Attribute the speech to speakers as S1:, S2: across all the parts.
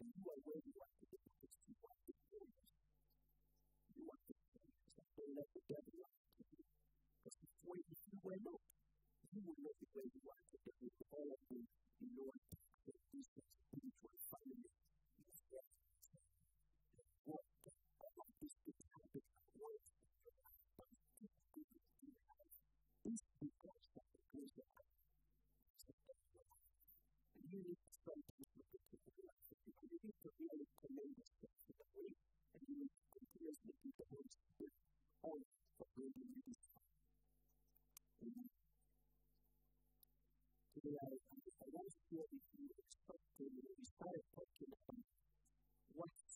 S1: you are where you want to be.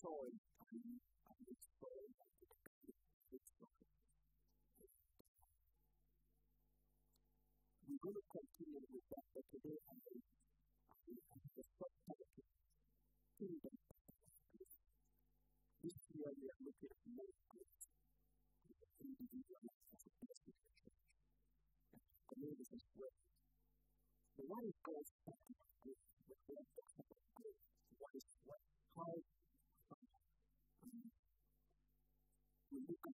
S1: soil and and this soil that it this soil. We're going to continue with that, but today I'm going to I'm going to stop talking. Kingdom. This year we are looking at more groups. We have three individuals as a blessed church. And communities as well. So what is God's plan of growth? What is God's plan of growth? What is God's plan of growth?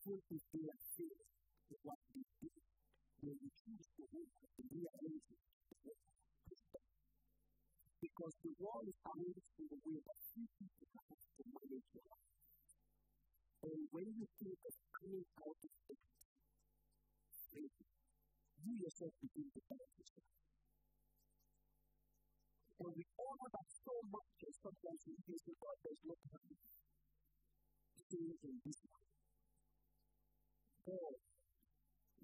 S1: consequences do I feel of what we do when we choose to live the of Because the world is a way that you people have to manage your life. And when you think of coming out of you yourself begin to doubt yourself. And we all have that so much, and sometimes we think that God does not have it. He in this life. God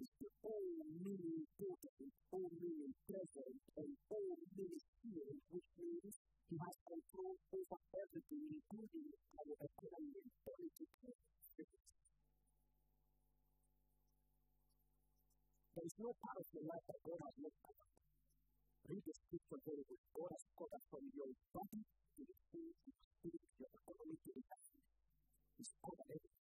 S1: is the all-meaning potent, all-meaning present, and all-meaning which means He has control over everything, including our economy and politics and spirit. There is no part of your life that God has not covered. scripture very well. God has covered the the spirit,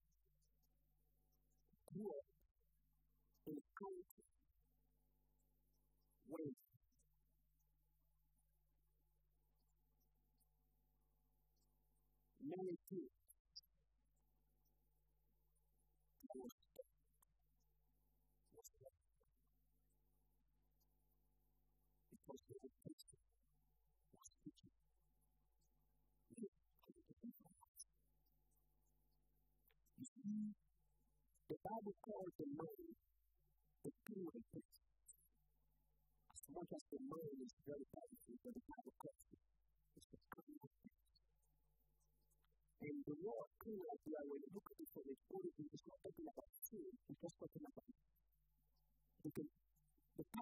S1: a Christus, a scripture. Vis, Christus, in the Bible. You see, the Bible calls the man, the king of the As much as the man is very powerful, the Bible calls the king of the And the word king, as we are going to at it for the expository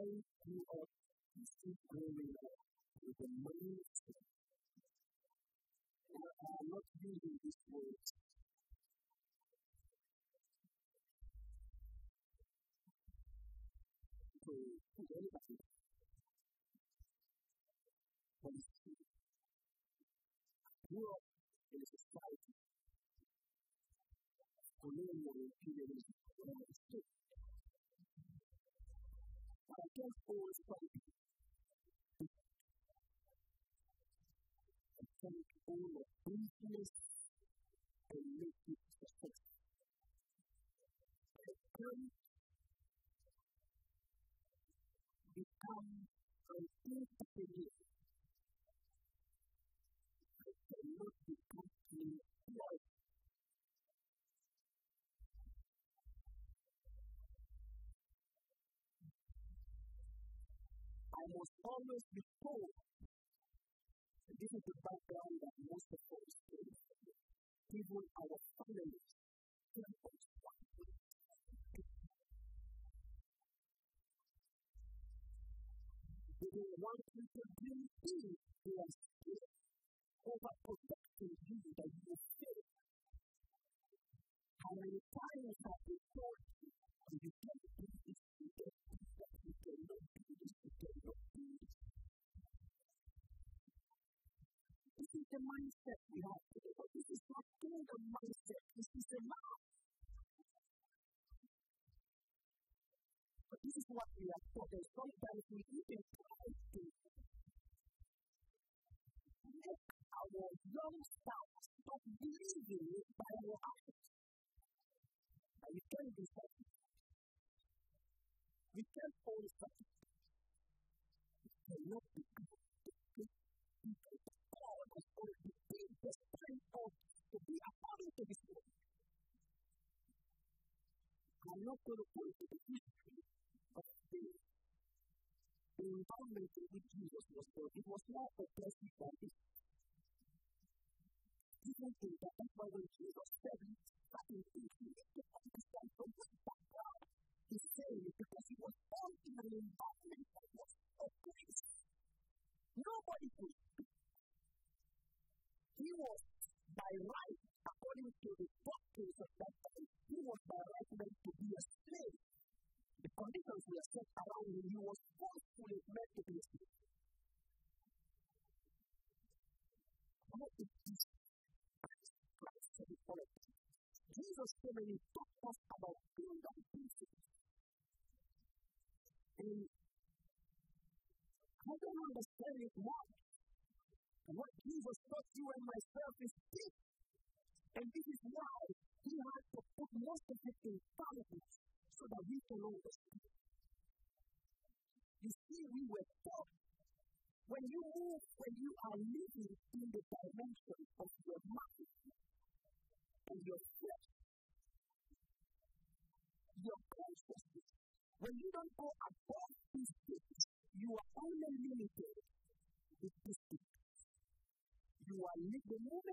S1: I grew up teaching early with the mindset. And I love using word words. For anybody just for his all of weakness and make it successful. Because before, this is the background of most of our experience with you, people, our families, who have come to We do want you to do, too, to ask yourself how that perspective that you feel. How many times have you thought you don't believe this, you don't believe that you can the mindset we have, because this is not only the mindset, this is the life. But this is what we are taught as well, that if we even try to make up our own selves, don't believe it by your own. Are you telling this to We can't follow such a thing. We are not time of to be according to His will. I'm not going to go into the history of the, the environment in which Jesus was born. It was not oppressive than this. think that that's why when Jesus said it, that is, if you need to understand from this background, he's saying it because he was born in an environment that was oppressed. Nobody could speak. He was right, according to the doctrines of that time, he was by right meant to be a slave. The conditions were set around him, he was forcefully meant to be a slave. What is this? Christ said it all. Jesus came and he taught us about kingdom principles. And I don't understand it much. what Jesus taught you and myself is this. And this is why he had to put most of it in front of us so that we can understand. You see, we were taught when you move, when you are living in the dimension of your mind and your flesh, your consciousness, when you don't go above these things, you are only limited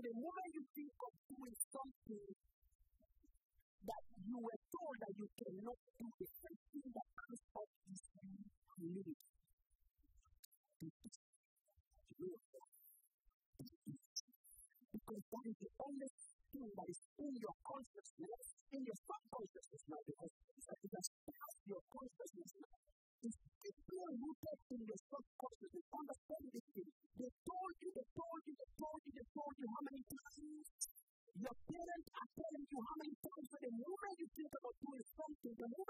S1: the moment you think of doing something that you were told that you cannot do, the first thing that comes up is you create. Because that is the only thing that is in your consciousness, in your subconsciousness now, because it has passed your consciousness now. It's Despoil, you test in your subconscious and this thing. They told you, they told you, they told you, they told you how many times your parents are telling you how many times are the number you think about doing something, the number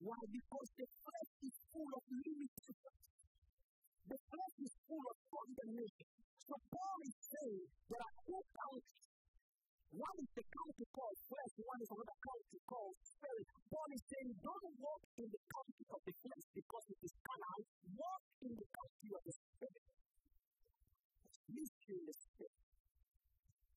S1: Why? Because the flesh is full of limitations. The flesh is full of condemnation. So Paul is saying there are two counties. One is the county called flesh, one is another county called spirit. Paul is saying don't walk in the county of the flesh because it is carnal. Walk in the county of the spirit. Mystery in the spirit.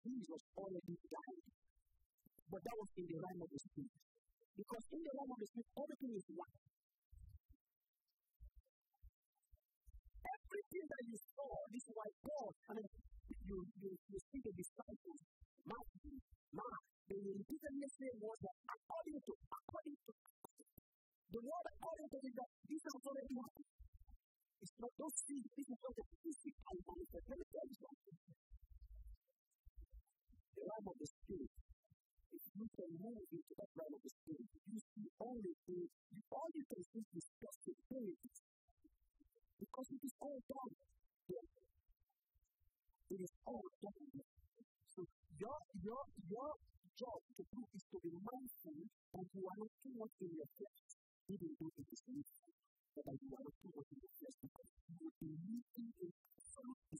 S1: Jesus already died. But that was in the realm of the spirit. Because in the realm of the spirit, everything is one. Everything that you saw, this is why God, I mean, you, you, you see the disciples, Matthew, Mark, the indigenous name was that according to, according to, the word according to is that this is already happened. It's not those things, this is not the physical manifestation. the realm of the spirit, if you can move into that realm of the spirit, you see only things, you only can see the things. Because it is all done here. It is all done So your, your, your job to do is to be mindful that you are not too much in your flesh, even though it this. needful. But that you are not too much in your flesh because you will be needing it from the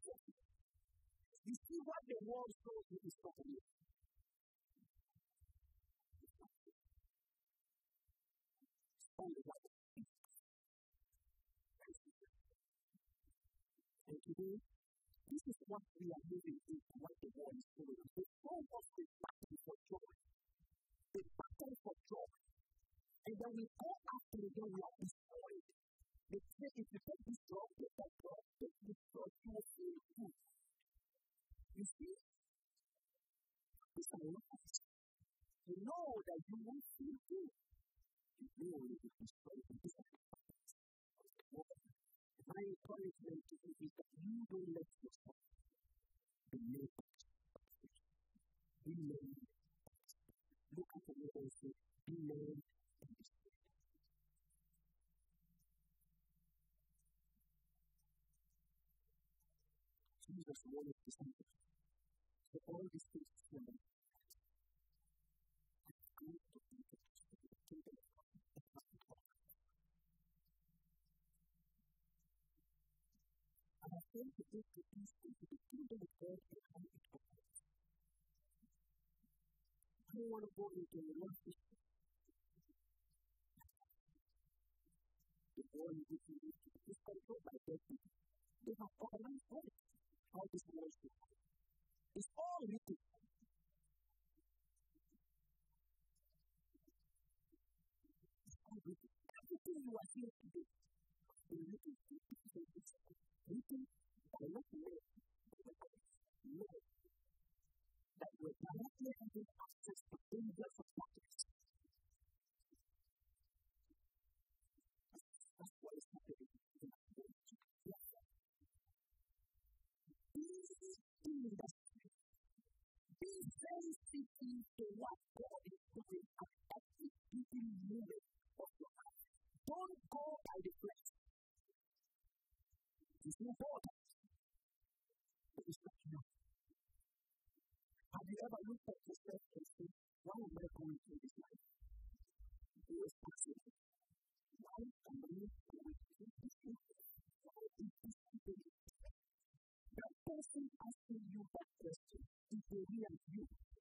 S1: You see why the world shows you is not real. And today, this is what we are moving into, what the world is doing. The soul of the battle for joy. The battle for joy. And when we go after it, we are destroyed. The thing if you take this you take this you will feel good. You feel This is the life You know that you want to live. You know that you want to live. This is the life of the is of that you don't let yourself be made this person. Be made by this Look at the world and say, be made by this person. So this All these things, the human beings, have commenced to think that this is the temple of God, the temple of our God. Our soul is used to these things, to the temple of God and how it performs. If non-physical is all we do. Everything you are here to do, we are looking to do because we are looking for a way to live, a way to live, a way to live. That way, directly into the process of being blessed I want to go over this quickly, but I keep keeping you in the loop of your mind. Don't go by the plate. It's important, but it's not enough. Have you ever looked at yourself and said, why am I going through this life? It's always possible. Why am I going through this life? Why am this situation? That person asking you that question is the real you.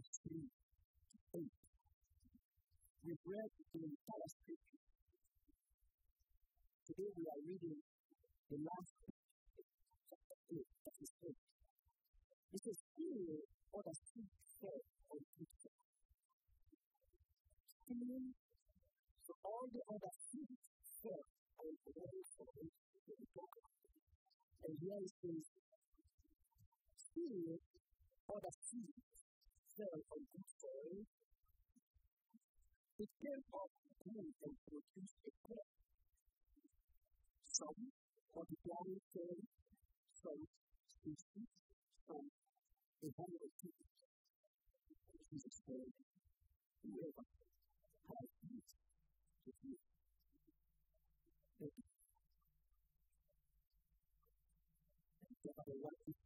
S1: question faith. we read the entire Today we are reading the last chapter This is really what a seed said on Easter. Seeing for all the other seeds said on the way for the book. And here it says, Seeing fillin who feel that it's a good crowd. It does not feel like a a crowd. So when you go to heaven, you feel the عندre fell in theлам or that a tree. And you hear what God to hear. It is the end of the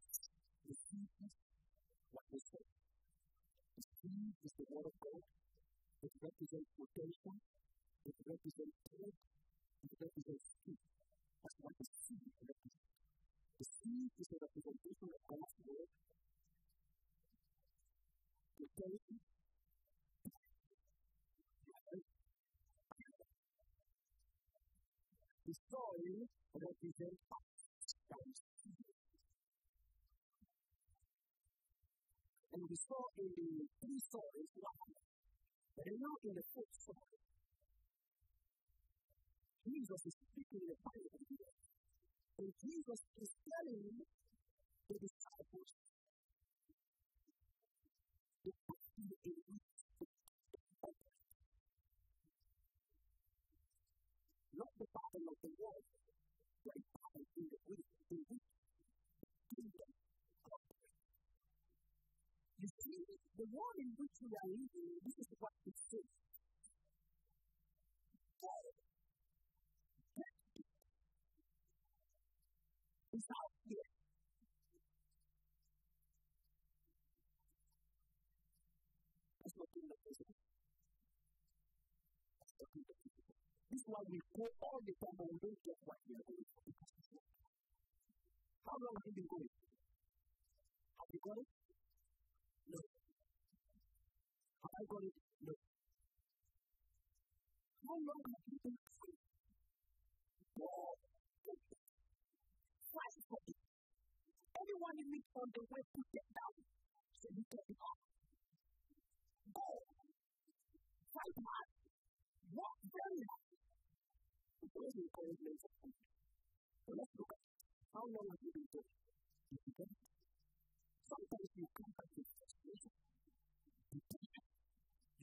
S1: the Word it represents rotation, it represents time, it represents seed. That's the represents. The is a representation of God's Word, we saw in three stories last but now in the fourth story, Jesus is speaking in the Bible here. And Jesus is telling the disciples to be in Not the battle of the world, but the battle in the wind, in The world in which we are living in, this is what is safe. Why? That's it. It's not here. It's not in the future. It's not in the future. This might be for all the time I'm going to have my years of education. How long are you going to be here? Are I'm going to eat this. How long have you been up here? Four, five, six, seven, eight. Everyone in me found a way to get down. So you turn it off. Go. Try to ask. Walk very long. It doesn't always make sense. But let's look at How long have you been up here? Sometimes you come back here first, isn't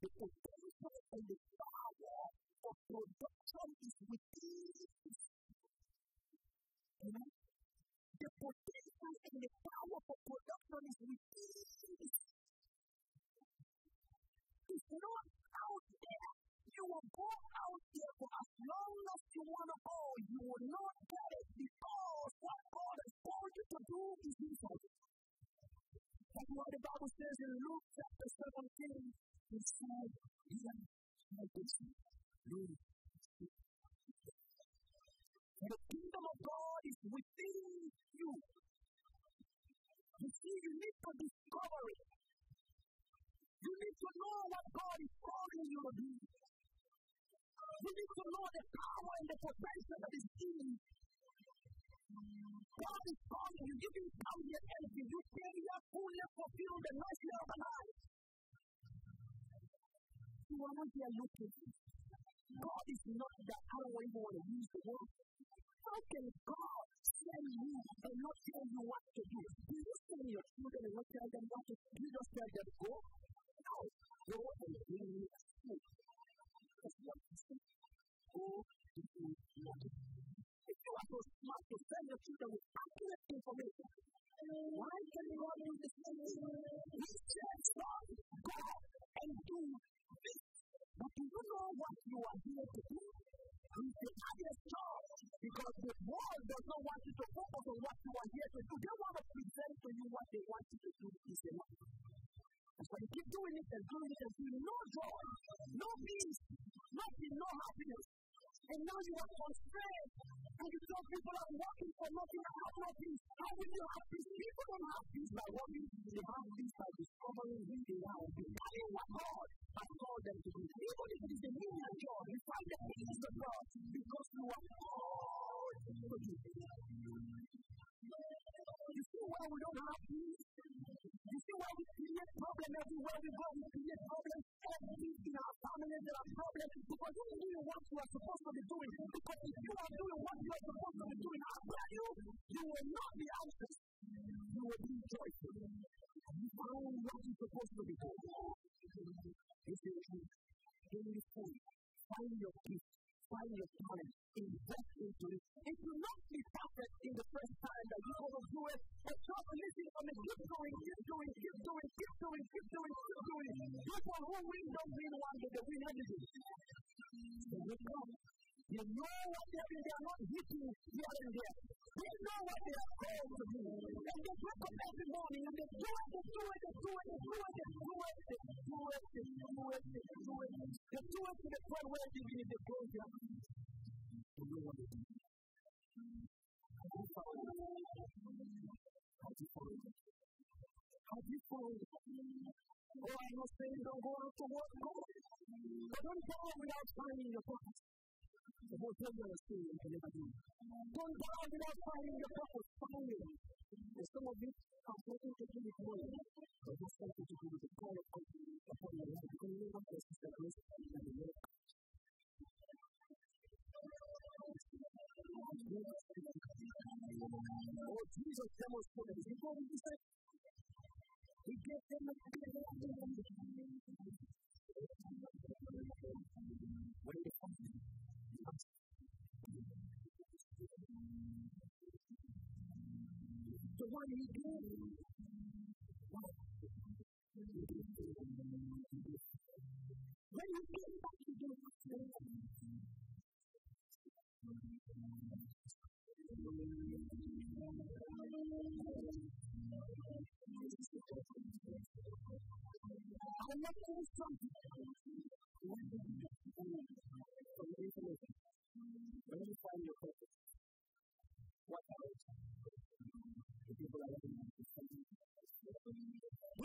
S1: The potential and the power of production is within the system. Amen? The potential and the power for production is within the system. It's not out there. You will go out there for as long as you want to go. You will not get it because what God has told you to do is inside. The Bible says in Luke chapter 17, it says, I am a person, you. The kingdom of God is within you. You see, you need to discover it. You need to know that God is calling you. Because you need to know that God is in the profession, that is, in you. God is calling you. You can count your energy. You carry your fullness fulfilled the mercy of the God. You are not here looking. God is not that. I don't even want to use the word. How can God tell you and not tell you what to do? Do You just tell your children and not tell them what to do. You just tell them go. No, go and bring me a That's what he said. Go and do nothing people are to children with accurate information. Why can do the same God, and But do you know what you are to because the world does not want you to what you are here to do. They want to present to you what they want you to do is enough. so keep doing it and doing it and no joy, no peace, nothing, no happiness. And now you are constrained. And you know people are working for nothing. I have no peace. How will you have peace? People don't have peace by working. They have peace by discovering who they are and becoming what God has called them to be. Even if it is a new job, you find the peace of God because you are called to do. You see why we don't have peace? You see why we create problems everywhere we go? We create problems everything in our families that are problems because you are doing what you are supposed to be doing. Because if you are doing what you are supposed to be doing, I tell you, you will not be anxious. You will be joyful. You found what you're supposed to be doing. This is in this Find your peace find your Invest into it. not in the first time that you overdo it. But stop listen it. Keep doing, keep doing, keep doing, keep doing, keep doing, keep doing. People who win don't win one they win everything. So up. You know what they are, they are not hitting here and there. They know what they are called to do. And they wake up every morning and they do it, they do it, they do it, they do it, they do it, they do it, they do it, they do it. They do it to the point where they believe they They know what they do. you followed? them? you followed? them? Oh, I'm not saying don't go out to work, go. But don't follow without finding your purpose. will tell you a story and never do. Don't die without finding the purpose. Find it. And some of you are talking to you this morning. But just thank you to you with the call of God upon your life. Because you know this is the grace of God in the world. Oh, Jesus demonstrated his glory. He said, He gave them a good When it comes to the one he gave When back to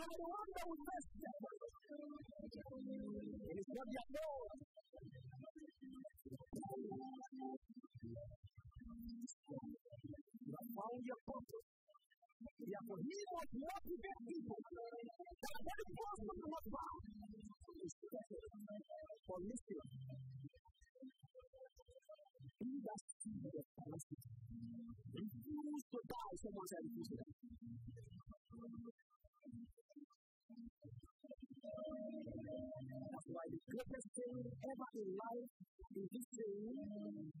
S1: não andam vestidos. Eles são de amor. Não vão de apóstolos. E a corrida de outro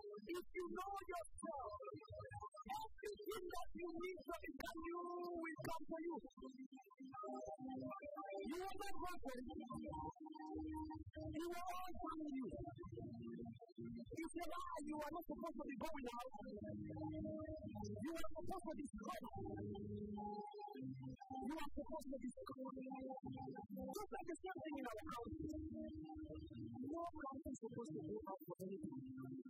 S1: if you know yourself, everything that you need from inside you will come for you. You are not run for it. You are all come to you. You say, ah, you are not supposed to be going out. You are supposed to be strong. You are supposed to be strong. Just like the same thing in our house. No house is supposed to go out for anything.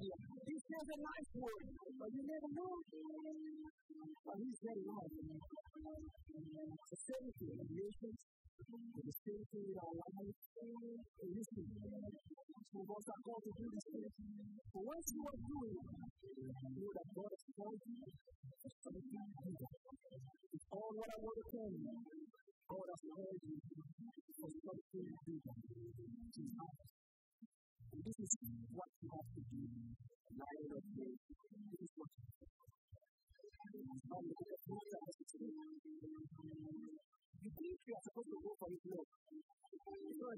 S1: India. He said a nice word, but you never know. But he's very nice. The same thing, the nations, the same thing in our life, the history. So what's that called to do this thing? For what you are doing, you know that God has called you, it's for the kingdom of God. It's all what I want to tell you.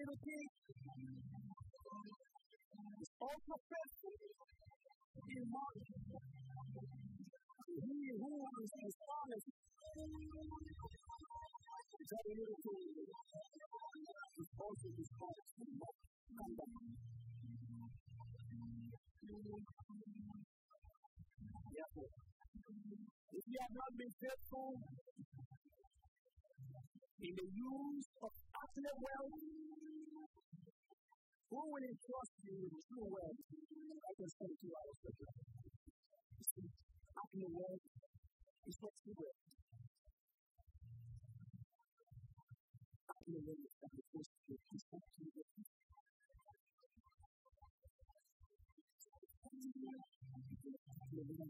S1: little kids is all faithful in mind to he who is astonished that a little kid is also in mind. Therefore, if you have not been faithful in the use of earthly wealth, who will entrust you with true wealth? I can spend two hours with How can you work? It's not true How can you work and you? It's not true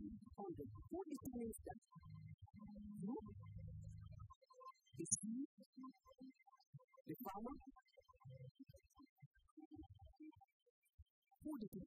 S1: Und Wo ist der Nächste? Wo? Ist sie? Die Frau? Wo ist sie?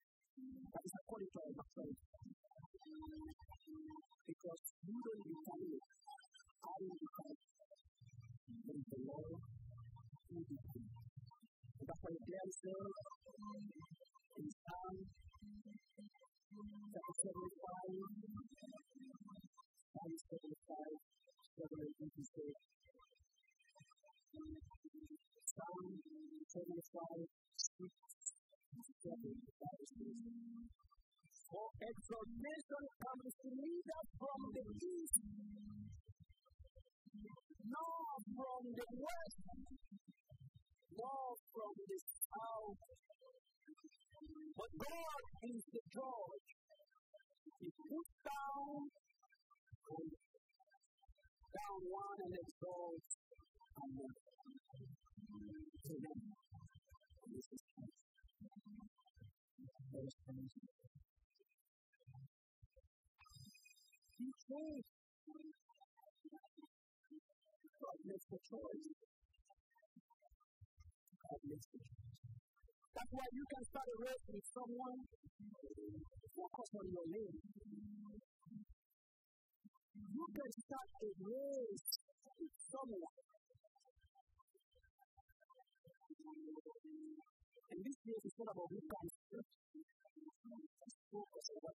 S1: That is Because you don't determine it. I will decide. There is the law who determines. And that's why there is no in Psalm chapter 75, Psalm 75, 7 Psalm 75, 6 For exhortation comes to lead from the east, nor from the west, nor from the south. But God is the judge. He puts down and one and it's another. To him, this is You chose. God makes the choice. God makes the choice. That's why you can start a race with someone focus on your name. You can start a race with someone. And this race is not about who comes first.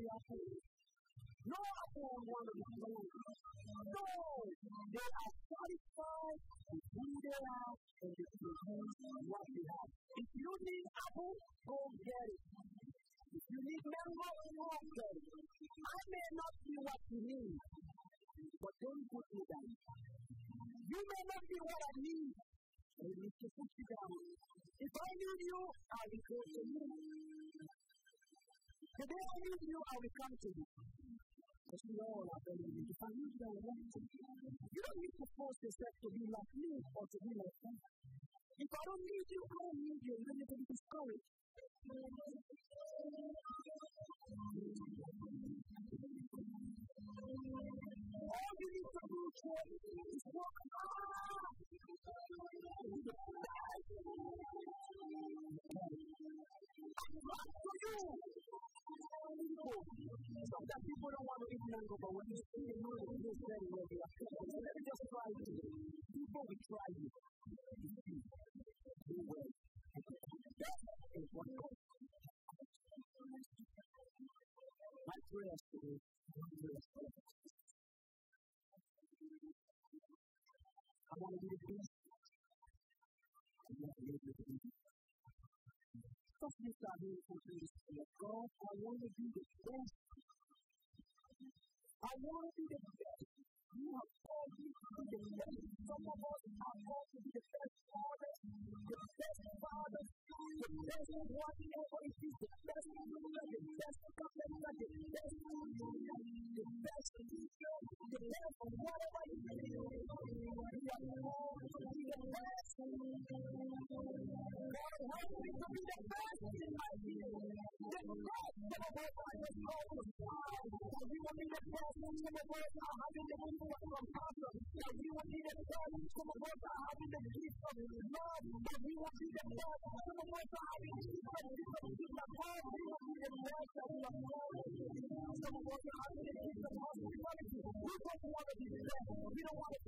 S1: their faith. No upon one another. No, they are satisfied with who they are and they produce what they have. If you need apple, go get it. If you need mango, go get it. I may not be what you need, but don't put me down. You may not be what I need, but you need to put me down. If I need you, I will go to you. Today you, to Because we all are very unique. If I you. don't need to force yourself to be like me or to be like them. If I don't need you, I don't need you. You do to be discouraged. All you need to do is walk I'm back you mango. Sometimes people don't want to eat mango, but when they see the mango, they say, well, So let me just try it. People will try it. They That is what God My prayer is today, my prayer is today. I want to be the That's for God, I want to be the best. I want to be the best. You have called me to be the best. Some of us are called to be the best father, the best father, the best whatever. We don't want to